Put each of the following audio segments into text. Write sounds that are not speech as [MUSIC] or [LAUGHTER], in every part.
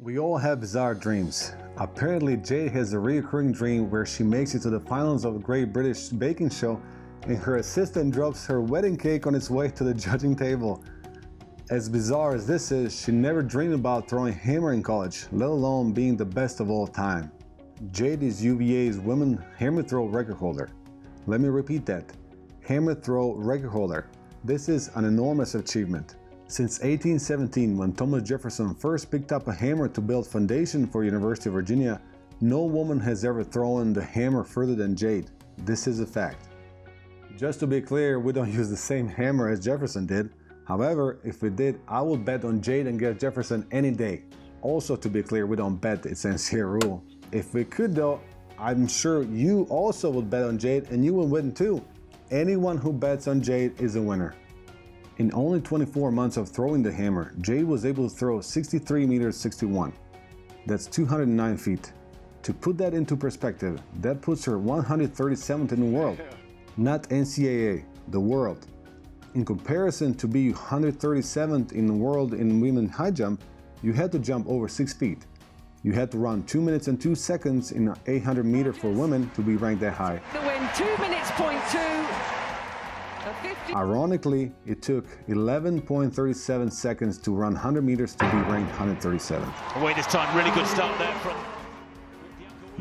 We all have bizarre dreams. Apparently, Jade has a recurring dream where she makes it to the finals of the Great British Baking Show and her assistant drops her wedding cake on its way to the [LAUGHS] judging table. As bizarre as this is, she never dreamed about throwing hammer in college, let alone being the best of all time. Jade is UVA's women hammer throw record holder. Let me repeat that. Hammer throw record holder. This is an enormous achievement. Since 1817, when Thomas Jefferson first picked up a hammer to build foundation for University of Virginia, no woman has ever thrown the hammer further than Jade. This is a fact. Just to be clear, we don't [LAUGHS] use the same hammer as Jefferson did. However, if we did, I would bet on Jade against Jefferson any day. Also to be clear, we don't bet, it's an NCAA rule. If we could though, I'm sure you also would bet on Jade and you would win too. Anyone who bets on Jade is a winner. In only 24 months of throwing the hammer, Jade was able to throw 63 meters 61. That's 209 feet. To put that into perspective, that puts her 137th in the world, not NCAA, the world. In comparison to be 137th in the world in women high jump, you had to jump over 6 feet. You had to run 2 minutes and 2 seconds in 800 meter for women to be ranked that high. The win 2 minutes point 2. [LAUGHS] Ironically, it took 11.37 seconds to run 100 meters to be ranked 137. Away this time, really good start there from.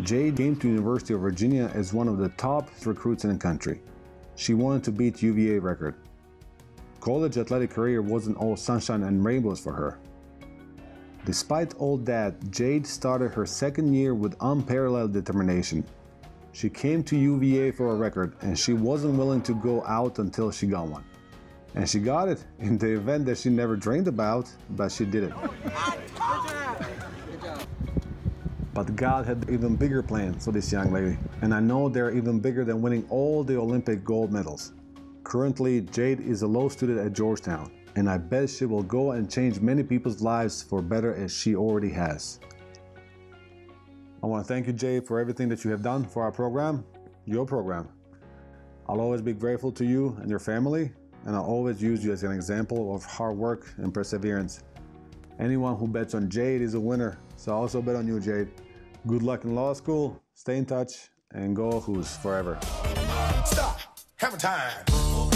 Jade came to University of Virginia as one of the top recruits in the country. She wanted to beat UVA record. College athletic career wasn't all sunshine and rainbows for her. Despite all that, Jade started her second year with unparalleled determination. She came to UVA for a record and she wasn't willing to go out until she got one. And she got it in the event that she never dreamed about, but she did it. But God had even bigger plans for this young lady, and I know they're even bigger than winning all the Olympic gold medals. Currently, Jade is a law student at Georgetown, and I bet she will go and change many people's lives for better as she already has. I want to thank you, Jay, for everything that you have done for our program, your program. I'll always be grateful to you and your family, and I'll always use you as an example of hard work and perseverance. Anyone who bets on Jade is a winner, so I also bet on you, Jade. Good luck in law school, stay in touch, and go Hoos forever. Stop. Hammer time.